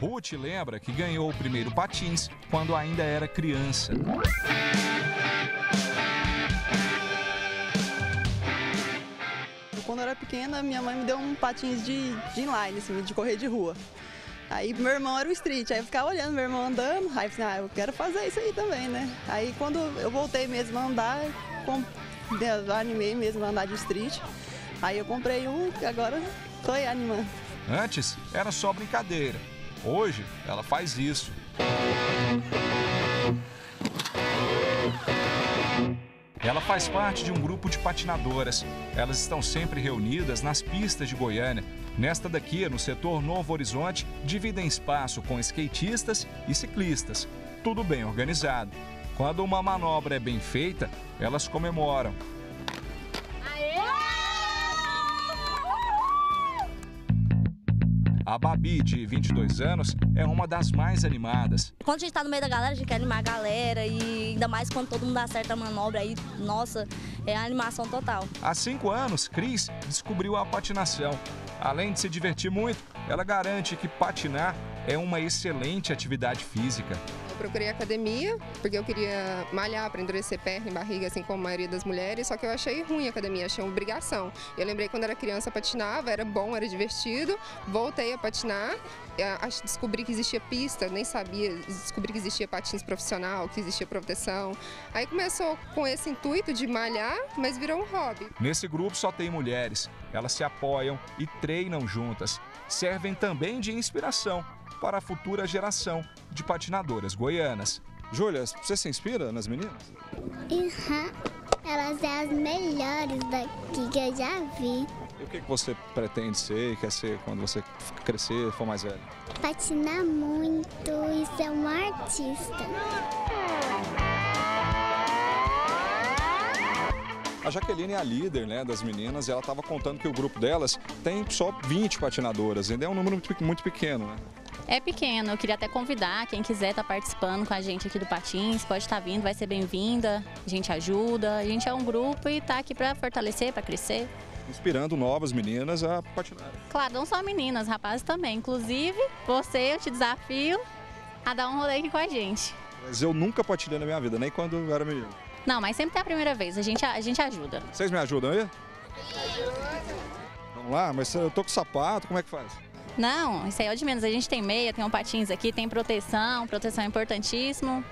Ruth lembra que ganhou o primeiro patins quando ainda era criança. Quando eu era pequena, minha mãe me deu um patins de, de inline, assim, de correr de rua. Aí meu irmão era o street, aí eu ficava olhando meu irmão andando, aí eu falei, ah, eu quero fazer isso aí também, né? Aí quando eu voltei mesmo a andar, com, eu animei mesmo a andar de street, aí eu comprei um e agora tô aí animando. Antes era só brincadeira, hoje ela faz isso. Ela faz parte de um grupo de patinadoras. Elas estão sempre reunidas nas pistas de Goiânia. Nesta daqui, no setor Novo Horizonte, dividem espaço com skatistas e ciclistas. Tudo bem organizado. Quando uma manobra é bem feita, elas comemoram. A Babi, de 22 anos, é uma das mais animadas. Quando a gente tá no meio da galera, a gente quer animar a galera e ainda mais quando todo mundo acerta a manobra aí, nossa, é a animação total. Há cinco anos, Cris descobriu a patinação. Além de se divertir muito, ela garante que patinar é uma excelente atividade física procurei academia, porque eu queria malhar para endurecer perna e barriga, assim como a maioria das mulheres, só que eu achei ruim a academia, achei uma obrigação. Eu lembrei quando era criança patinava, era bom, era divertido, voltei a patinar, descobri que existia pista, nem sabia, descobri que existia patins profissional, que existia proteção. Aí começou com esse intuito de malhar, mas virou um hobby. Nesse grupo só tem mulheres, elas se apoiam e treinam juntas. Servem também de inspiração para a futura geração de patinadoras goianas. Júlia, você se inspira nas meninas? Uhum. Elas são as melhores daqui que eu já vi. E o que você pretende ser e quer ser quando você crescer, for mais velho? Patinar muito e ser uma artista. A Jaqueline é a líder né, das meninas e ela estava contando que o grupo delas tem só 20 patinadoras, ainda é um número muito, muito pequeno. Né? É pequeno, eu queria até convidar quem quiser estar tá participando com a gente aqui do Patins, pode estar tá vindo, vai ser bem-vinda, a gente ajuda, a gente é um grupo e está aqui para fortalecer, para crescer. Inspirando novas meninas a patinar. Claro, não só meninas, rapazes também. Inclusive, você, eu te desafio a dar um rolê aqui com a gente. Mas eu nunca patinei na minha vida, nem quando eu era menino. Não, mas sempre tem a primeira vez, a gente, a gente ajuda. Vocês me ajudam aí? Vamos lá, mas eu tô com sapato, como é que faz? Não, isso aí é o de menos. A gente tem meia, tem um patins aqui, tem proteção, proteção é importantíssimo.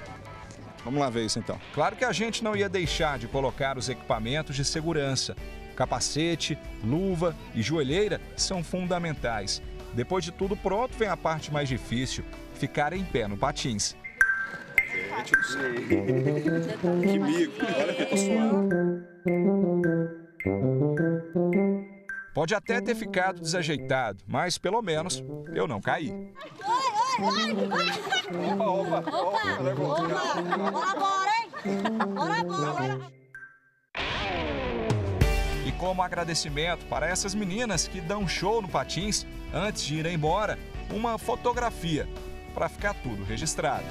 Vamos lá ver isso então. Claro que a gente não ia deixar de colocar os equipamentos de segurança. Capacete, luva e joelheira são fundamentais. Depois de tudo pronto, vem a parte mais difícil: ficar em pé no patins. Gente do céu. Que mico, olha que eu tô suando. Pode até ter ficado desajeitado, mas pelo menos eu não caí. Opa, opa, opa, opa, bora, bora, hein? Bora, bora. E como agradecimento para essas meninas que dão show no Patins, antes de ir embora, uma fotografia para ficar tudo registrado.